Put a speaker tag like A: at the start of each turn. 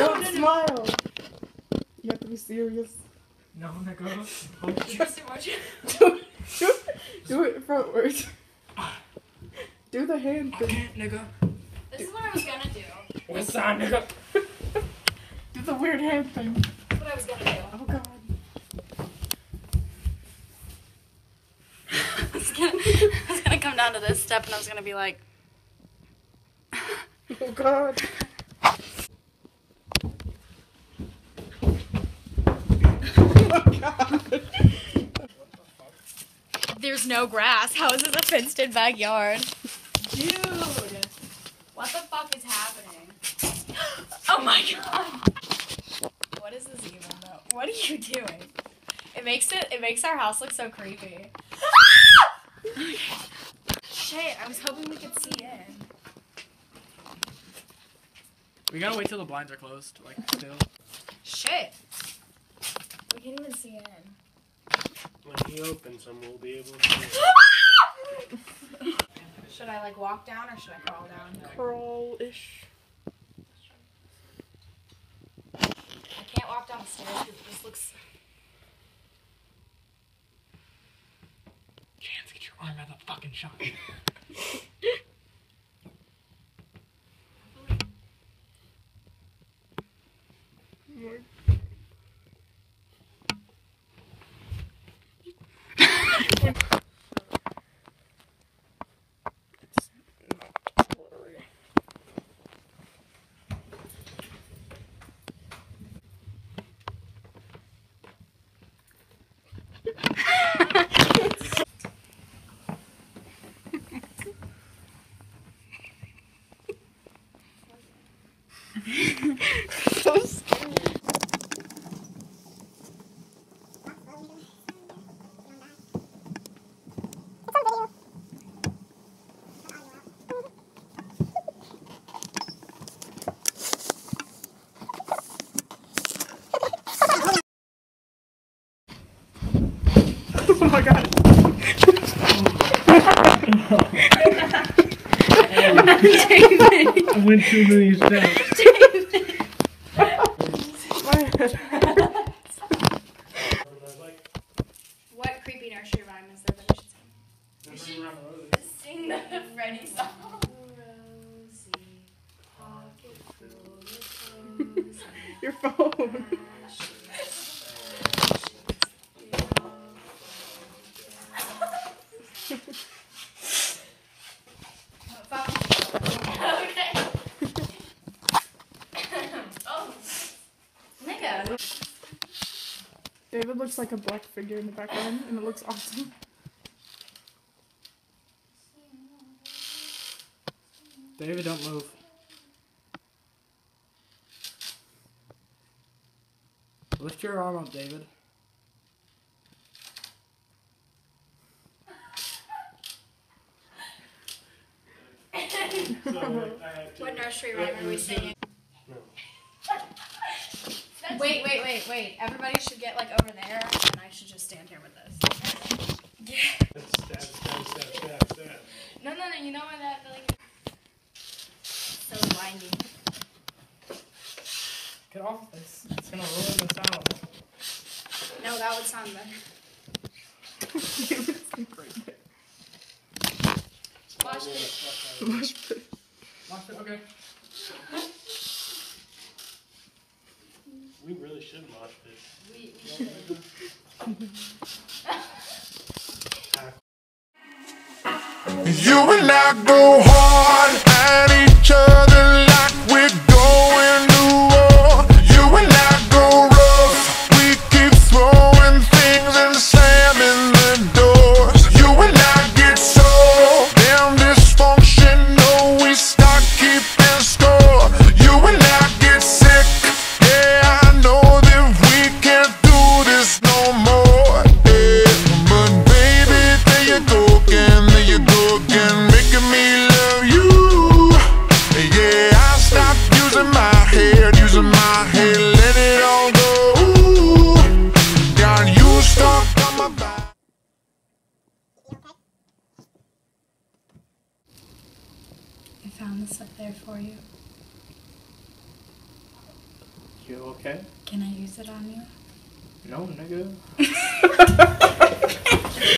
A: Don't smile. You have to be serious.
B: No, nigga. Oh,
C: Trust too much.
A: do, do, do it frontwards. Do the hand
B: I
A: thing.
B: can't, nigga.
C: This is what I was gonna do.
B: What's that, nigga?
A: Do the weird hand thing.
C: That's what I was gonna do.
A: Oh god.
C: I was gonna, I was gonna come down to this step and I was gonna be like,
A: Oh god. oh god.
C: "There's no grass. How is this a fenced-in backyard?" Dude, what the fuck is happening? Oh my god. What is this even though? What are you doing? It makes it. It makes our house look so creepy. Shit! I was hoping we could see in.
B: We gotta wait till the blinds are closed. Like, still.
C: Shit! We can't even see in.
D: When he opens them, we'll be able to.
C: Should I like walk down or should I crawl down?
A: Crawl-ish.
C: I can't walk down the stairs because it just looks.
B: Chance, get your arm out of the fucking shot.
A: Oh my god.
D: I went too many steps.
C: What creepy nursery rhyme is there that we should sing? Sing the Freddy song. Rosie, pocket full of.
A: Your phone. David looks like a black figure in the background, and it looks awesome.
B: David, don't move. Lift your arm up, David.
C: What nursery rhyme are we singing? Wait, wait, wait, wait. Everybody should get like over there, and I should just stand here with this. Yeah.
D: Stab, stab, stab, stab, stab.
C: No, no, no. You know what that like? So blinding.
B: Get off. this. it's gonna ruin the sound.
C: No, that would sound better.
A: David's great.
C: Watch it.
A: Mosh
B: it, okay.
D: We really should mosh this.
C: We, we should.
E: You and I go hard at each other again, there you go again, making me love you. Yeah, I stopped using my head, using my head, let it all go. Got you stuck on my back. I found this up there for you.
B: You okay?
C: Can I use it on you?
B: No, nigga.